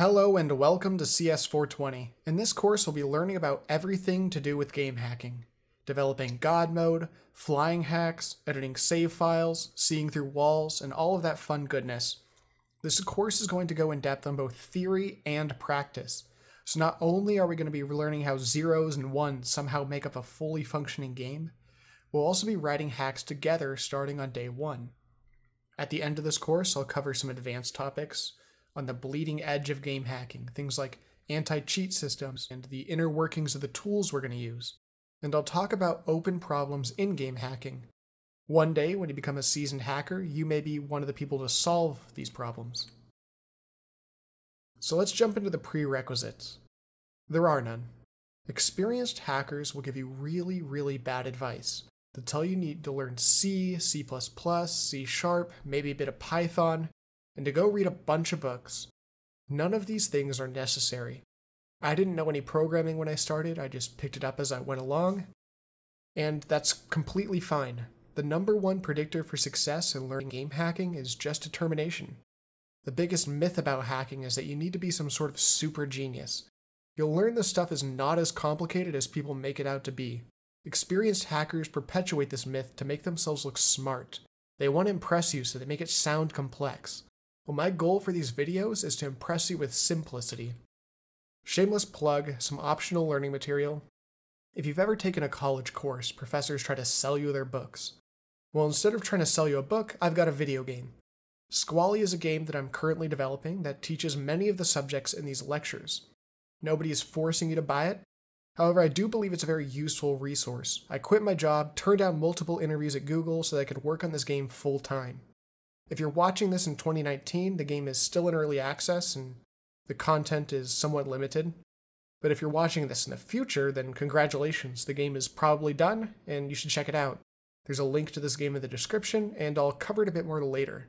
Hello and welcome to CS420. In this course, we'll be learning about everything to do with game hacking. Developing God mode, flying hacks, editing save files, seeing through walls, and all of that fun goodness. This course is going to go in depth on both theory and practice. So not only are we going to be learning how zeros and ones somehow make up a fully functioning game, we'll also be writing hacks together starting on day one. At the end of this course, I'll cover some advanced topics, on the bleeding edge of game hacking, things like anti cheat systems and the inner workings of the tools we're going to use. And I'll talk about open problems in game hacking. One day, when you become a seasoned hacker, you may be one of the people to solve these problems. So let's jump into the prerequisites. There are none. Experienced hackers will give you really, really bad advice. They'll tell you need to learn C, C++, C Sharp, maybe a bit of Python, and to go read a bunch of books. None of these things are necessary. I didn't know any programming when I started, I just picked it up as I went along. And that's completely fine. The number one predictor for success in learning game hacking is just determination. The biggest myth about hacking is that you need to be some sort of super genius. You'll learn this stuff is not as complicated as people make it out to be. Experienced hackers perpetuate this myth to make themselves look smart. They want to impress you, so they make it sound complex. Well, my goal for these videos is to impress you with simplicity. Shameless plug, some optional learning material. If you've ever taken a college course, professors try to sell you their books. Well, instead of trying to sell you a book, I've got a video game. Squally is a game that I'm currently developing that teaches many of the subjects in these lectures. Nobody is forcing you to buy it. However, I do believe it's a very useful resource. I quit my job, turned down multiple interviews at Google so that I could work on this game full time. If you're watching this in 2019, the game is still in early access and the content is somewhat limited. But if you're watching this in the future, then congratulations, the game is probably done and you should check it out. There's a link to this game in the description, and I'll cover it a bit more later.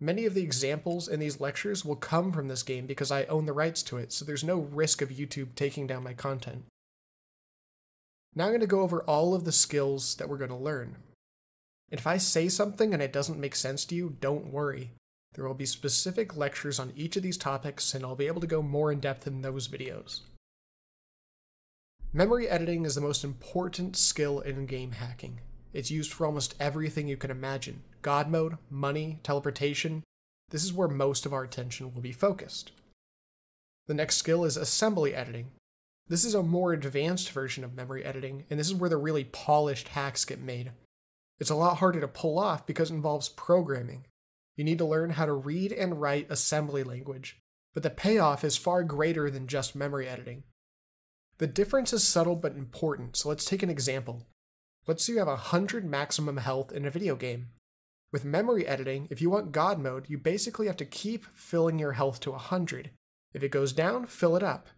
Many of the examples in these lectures will come from this game because I own the rights to it, so there's no risk of YouTube taking down my content. Now I'm going to go over all of the skills that we're going to learn. If I say something and it doesn't make sense to you, don't worry. There will be specific lectures on each of these topics, and I'll be able to go more in depth in those videos. Memory editing is the most important skill in game hacking. It's used for almost everything you can imagine God mode, money, teleportation. This is where most of our attention will be focused. The next skill is assembly editing. This is a more advanced version of memory editing, and this is where the really polished hacks get made. It's a lot harder to pull off because it involves programming. You need to learn how to read and write assembly language, but the payoff is far greater than just memory editing. The difference is subtle but important, so let's take an example. Let's say you have 100 maximum health in a video game. With memory editing, if you want God mode, you basically have to keep filling your health to 100. If it goes down, fill it up.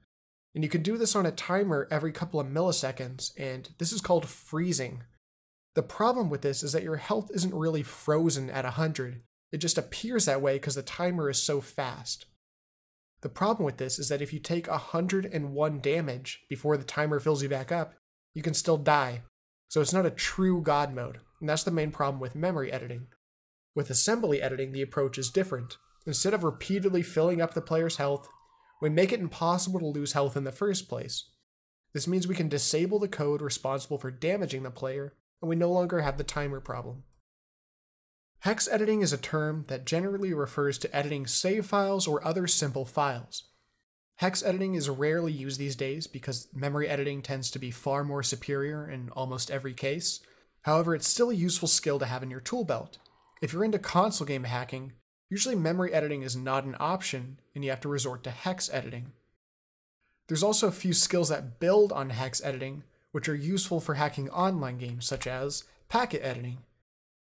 And you can do this on a timer every couple of milliseconds, and this is called freezing. The problem with this is that your health isn't really frozen at 100, it just appears that way because the timer is so fast. The problem with this is that if you take 101 damage before the timer fills you back up, you can still die. So it's not a true God mode, and that's the main problem with memory editing. With assembly editing, the approach is different. Instead of repeatedly filling up the player's health, we make it impossible to lose health in the first place. This means we can disable the code responsible for damaging the player and we no longer have the timer problem. Hex editing is a term that generally refers to editing save files or other simple files. Hex editing is rarely used these days because memory editing tends to be far more superior in almost every case. However, it's still a useful skill to have in your tool belt. If you're into console game hacking, usually memory editing is not an option and you have to resort to hex editing. There's also a few skills that build on hex editing, which are useful for hacking online games, such as packet editing.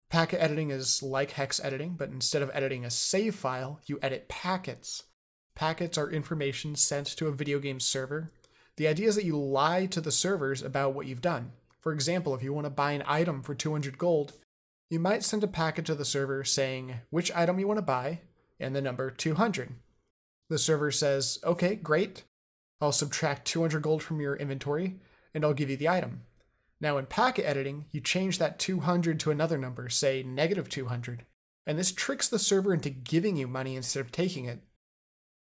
Packet editing is like hex editing, but instead of editing a save file, you edit packets. Packets are information sent to a video game server. The idea is that you lie to the servers about what you've done. For example, if you want to buy an item for 200 gold, you might send a packet to the server saying which item you want to buy and the number 200. The server says, okay, great. I'll subtract 200 gold from your inventory and I'll give you the item. Now in packet editing, you change that 200 to another number, say negative 200, and this tricks the server into giving you money instead of taking it.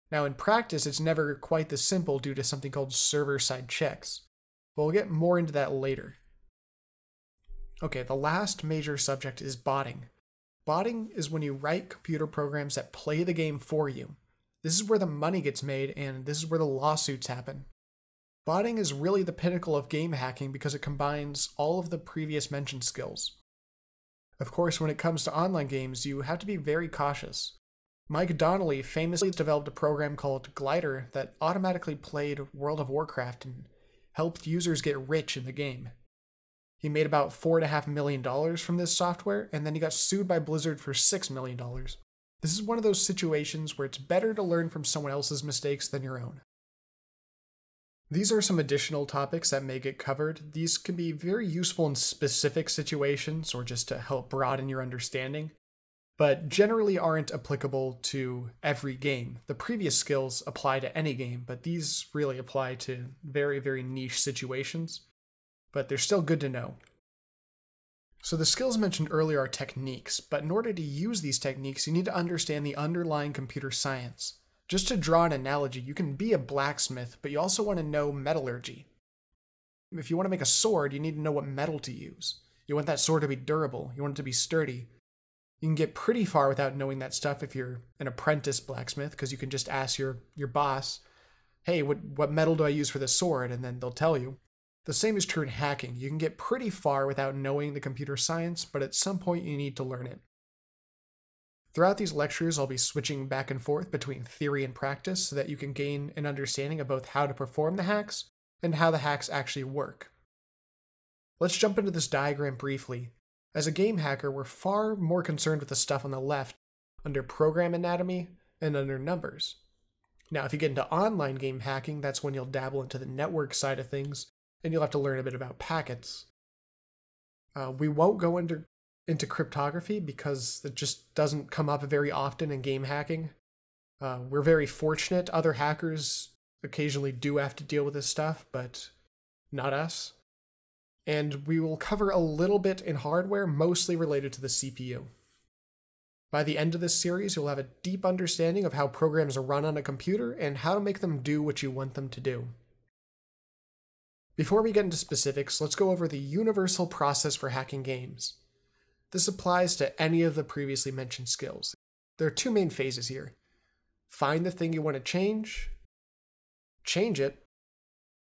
Now, in practice, it's never quite this simple due to something called server side checks. But we'll get more into that later. Okay, the last major subject is botting. Botting is when you write computer programs that play the game for you. This is where the money gets made, and this is where the lawsuits happen. Botting is really the pinnacle of game hacking because it combines all of the previous mentioned skills. Of course, when it comes to online games, you have to be very cautious. Mike Donnelly famously developed a program called Glider that automatically played World of Warcraft and helped users get rich in the game. He made about $4.5 million from this software, and then he got sued by Blizzard for $6 million. This is one of those situations where it's better to learn from someone else's mistakes than your own. These are some additional topics that may get covered. These can be very useful in specific situations or just to help broaden your understanding, but generally aren't applicable to every game. The previous skills apply to any game, but these really apply to very, very niche situations but they're still good to know. So the skills mentioned earlier are techniques, but in order to use these techniques, you need to understand the underlying computer science. Just to draw an analogy, you can be a blacksmith, but you also want to know metallurgy. If you want to make a sword, you need to know what metal to use. You want that sword to be durable, you want it to be sturdy. You can get pretty far without knowing that stuff if you're an apprentice blacksmith, because you can just ask your, your boss, hey, what, what metal do I use for this sword? And then they'll tell you. The same is true in hacking. You can get pretty far without knowing the computer science, but at some point you need to learn it. Throughout these lectures, I'll be switching back and forth between theory and practice so that you can gain an understanding of both how to perform the hacks and how the hacks actually work. Let's jump into this diagram briefly. As a game hacker, we're far more concerned with the stuff on the left under program anatomy and under numbers. Now, if you get into online game hacking, that's when you'll dabble into the network side of things and you'll have to learn a bit about packets. Uh, we won't go into into cryptography because it just doesn't come up very often in game hacking. Uh, we're very fortunate. Other hackers occasionally do have to deal with this stuff, but not us. And we will cover a little bit in hardware, mostly related to the CPU. By the end of this series, you'll have a deep understanding of how programs are run on a computer and how to make them do what you want them to do. Before we get into specifics, let's go over the universal process for hacking games. This applies to any of the previously mentioned skills. There are two main phases here. Find the thing you want to change, change it,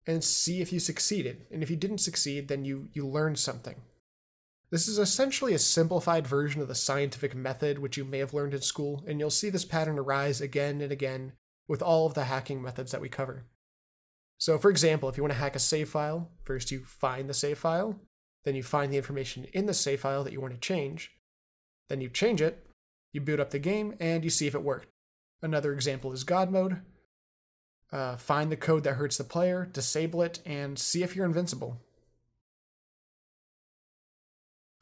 and see if you succeeded. And if you didn't succeed, then you, you learned something. This is essentially a simplified version of the scientific method which you may have learned in school, and you'll see this pattern arise again and again with all of the hacking methods that we cover. So for example, if you want to hack a save file, first you find the save file, then you find the information in the save file that you want to change, then you change it, you boot up the game, and you see if it worked. Another example is God mode. Uh, find the code that hurts the player, disable it, and see if you're invincible.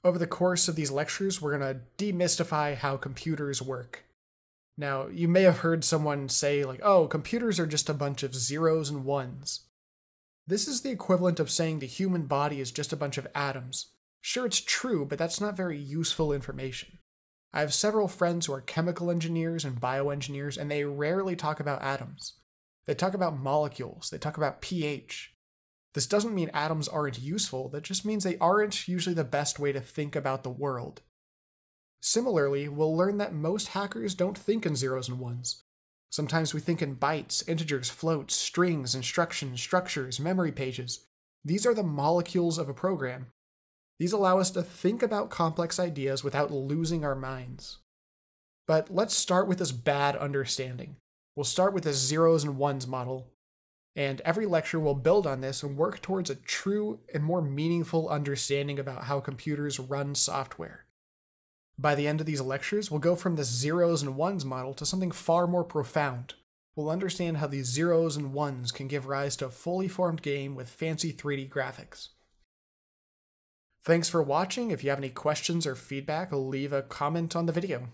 Over the course of these lectures, we're going to demystify how computers work. Now, you may have heard someone say, like, oh, computers are just a bunch of zeros and ones. This is the equivalent of saying the human body is just a bunch of atoms. Sure, it's true, but that's not very useful information. I have several friends who are chemical engineers and bioengineers, and they rarely talk about atoms. They talk about molecules, they talk about pH. This doesn't mean atoms aren't useful, that just means they aren't usually the best way to think about the world. Similarly, we'll learn that most hackers don't think in zeros and ones. Sometimes we think in bytes, integers, floats, strings, instructions, structures, memory pages. These are the molecules of a program. These allow us to think about complex ideas without losing our minds. But let's start with this bad understanding. We'll start with this zeros and ones model, and every lecture will build on this and work towards a true and more meaningful understanding about how computers run software. By the end of these lectures, we'll go from this zeros and ones model to something far more profound. We'll understand how these zeros and ones can give rise to a fully formed game with fancy 3D graphics. Thanks for watching. If you have any questions or feedback, leave a comment on the video.